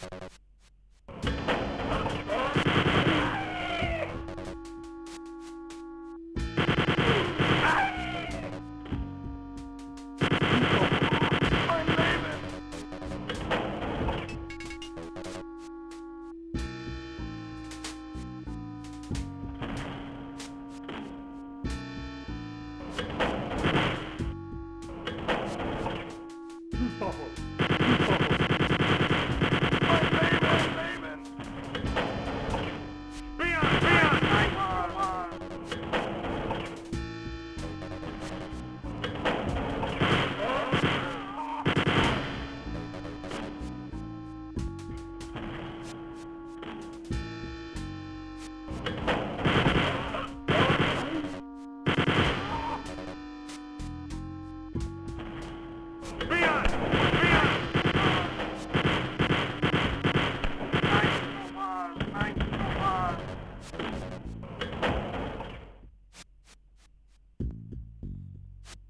Thank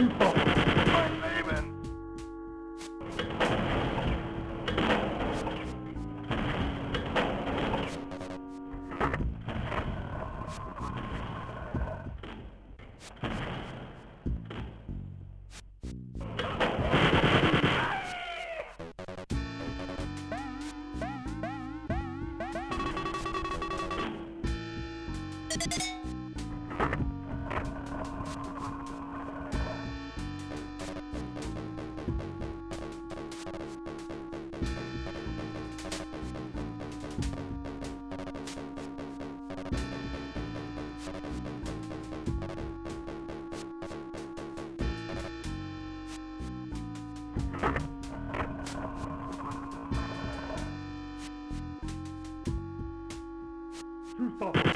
you Stop.